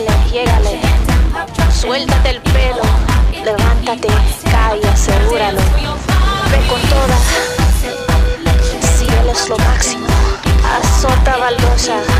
llégale, llégale. Suéltate el pelo, levántate, cae, asegúralo. Ve con toda, si él es lo máximo, azota baldosa.